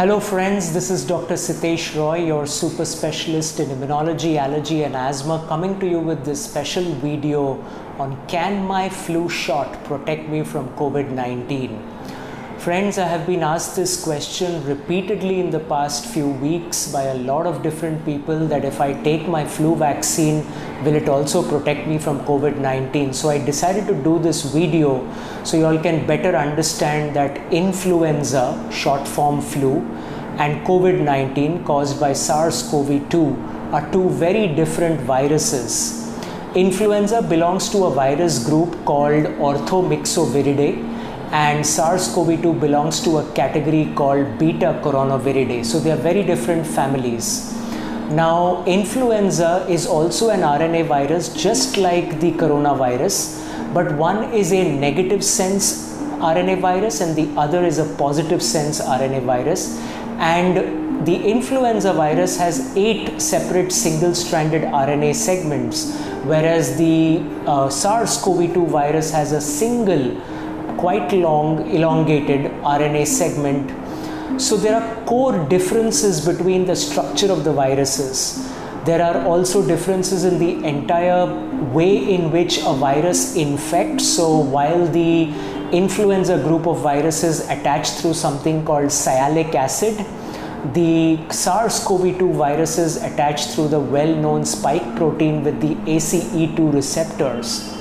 Hello, friends. This is Dr. Sitesh Roy, your super specialist in immunology, allergy, and asthma, coming to you with this special video on Can my flu shot protect me from COVID 19? Friends, I have been asked this question repeatedly in the past few weeks by a lot of different people that if I take my flu vaccine, will it also protect me from COVID 19? So I decided to do this video so you all can better understand that influenza, short form flu, and COVID 19 caused by SARS CoV 2 are two very different viruses. Influenza belongs to a virus group called Orthomyxoviridae and SARS-CoV-2 belongs to a category called beta coronaviridae. So they are very different families. Now, influenza is also an RNA virus just like the coronavirus, but one is a negative sense RNA virus and the other is a positive sense RNA virus. And the influenza virus has eight separate single stranded RNA segments, whereas the uh, SARS CoV 2 virus has a single quite long elongated RNA segment. So there are core differences between the structure of the viruses. There are also differences in the entire way in which a virus infects. So while the influenza group of viruses attach through something called sialic acid, the SARS-CoV-2 viruses attach through the well-known spike protein with the ACE2 receptors.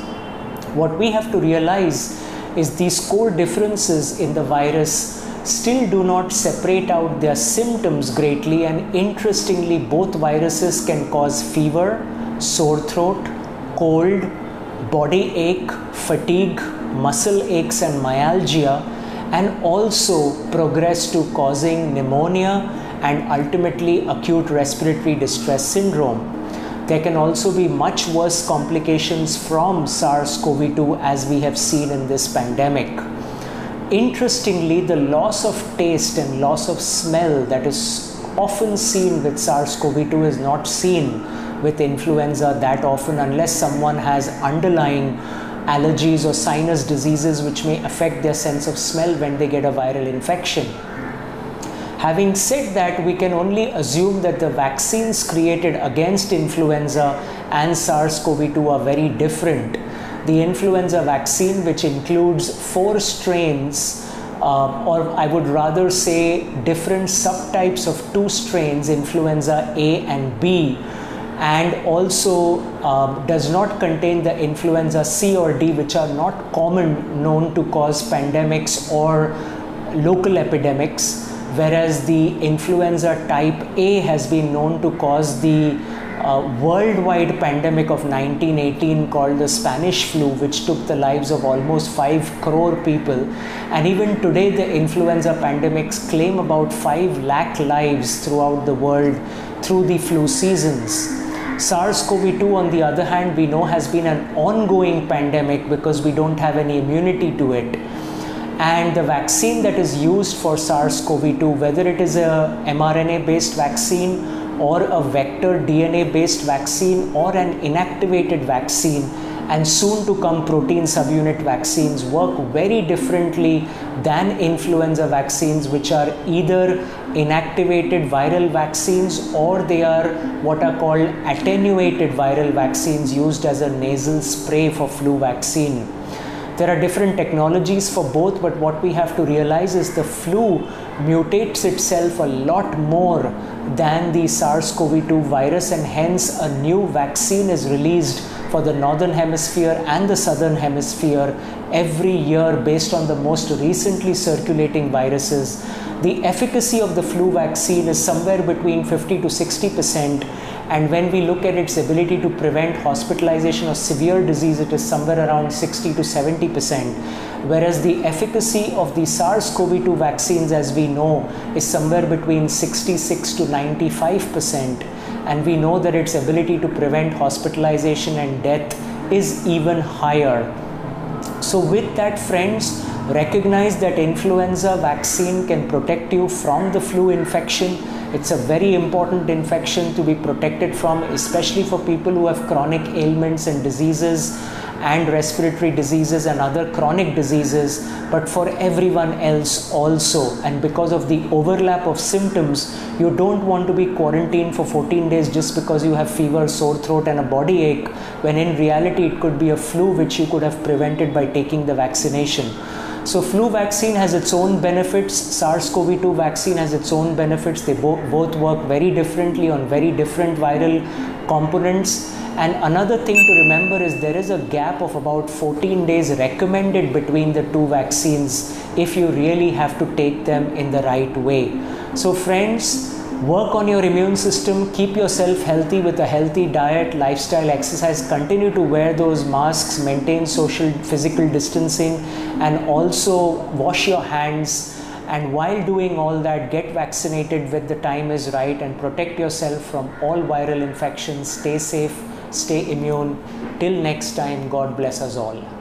What we have to realize is these core differences in the virus still do not separate out their symptoms greatly and interestingly both viruses can cause fever sore throat cold body ache fatigue muscle aches and myalgia and also progress to causing pneumonia and ultimately acute respiratory distress syndrome there can also be much worse complications from SARS CoV 2 as we have seen in this pandemic. Interestingly, the loss of taste and loss of smell that is often seen with SARS CoV 2 is not seen with influenza that often unless someone has underlying allergies or sinus diseases which may affect their sense of smell when they get a viral infection. Having said that, we can only assume that the vaccines created against influenza and SARS CoV 2 are very different. The influenza vaccine, which includes four strains, uh, or I would rather say different subtypes of two strains, influenza A and B, and also uh, does not contain the influenza C or D, which are not common known to cause pandemics or local epidemics whereas the influenza type A has been known to cause the uh, worldwide pandemic of 1918 called the Spanish flu, which took the lives of almost 5 crore people. And even today, the influenza pandemics claim about 5 lakh lives throughout the world through the flu seasons. SARS CoV 2, on the other hand, we know has been an ongoing pandemic because we don't have any immunity to it and the vaccine that is used for SARS-CoV-2, whether it is a mRNA-based vaccine or a vector DNA-based vaccine or an inactivated vaccine and soon to come protein subunit vaccines work very differently than influenza vaccines which are either inactivated viral vaccines or they are what are called attenuated viral vaccines used as a nasal spray for flu vaccine there are different technologies for both, but what we have to realize is the flu mutates itself a lot more than the SARS CoV 2 virus, and hence a new vaccine is released for the northern hemisphere and the southern hemisphere every year based on the most recently circulating viruses. The efficacy of the flu vaccine is somewhere between 50 to 60 percent and when we look at its ability to prevent hospitalization or severe disease it is somewhere around 60 to 70 percent. Whereas the efficacy of the SARS-CoV-2 vaccines as we know is somewhere between 66 to 95 percent. And we know that its ability to prevent hospitalization and death is even higher. So with that friends recognize that influenza vaccine can protect you from the flu infection it's a very important infection to be protected from, especially for people who have chronic ailments and diseases. and respiratory diseases and other chronic diseases, but for everyone else also. And because of the overlap of symptoms, you don't want to be quarantined for 14 days just because you have fever, sore throat, and a body ache, when in reality it could be a flu which you could have prevented by taking the vaccination. So flu vaccine has its own benefits. SARS-CoV-2 vaccine has its own benefits. They bo- both work very differently on very different viral components. And another thing to remember is there is a gap of about 14 days recommended between the two vaccines if you really have to take them in the right way. So friends, work on your immune system. Keep yourself healthy with a healthy diet lifestyle exercise. Continue to wear those masks. Maintain social physical distancing. And also wash your hands. And while doing all that get vaccinated when the time is right and protect yourself from all viral infections. Stay safe. Stay immune. Till next time god bless us all